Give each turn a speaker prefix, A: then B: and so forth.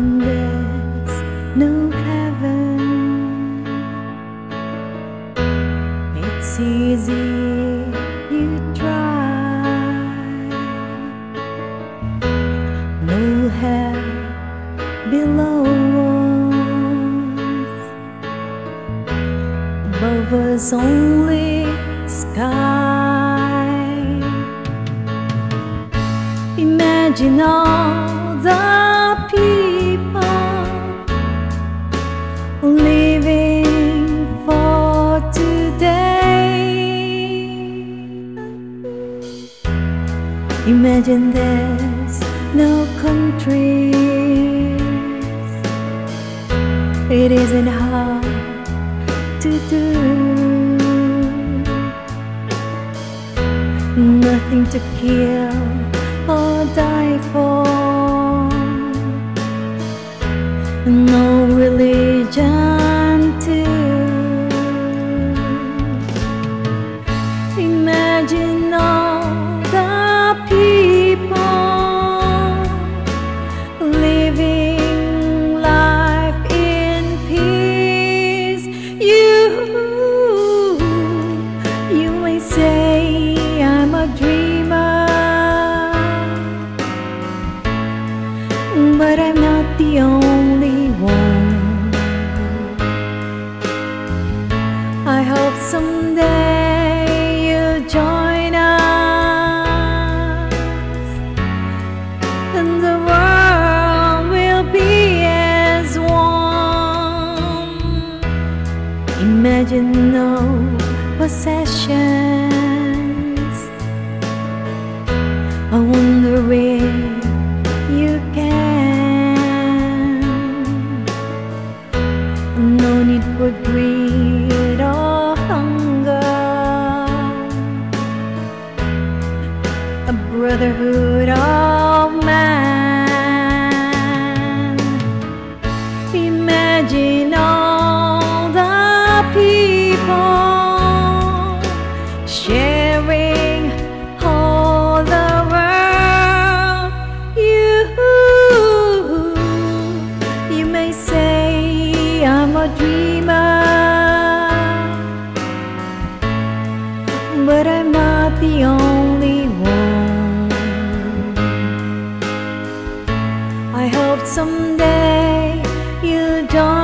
A: there's no heaven. It's easy, you try. No hell below above us only sky. Imagine all the Imagine there's no countries. It isn't hard to do. Nothing to kill or die for. But I'm not the only one. I hope someday you'll join us and the world will be as one. Imagine no possessions. brotherhood of man. Imagine all the people sharing all the world. You, you may say I'm a dreamer, but I'm not the only I hope someday you don't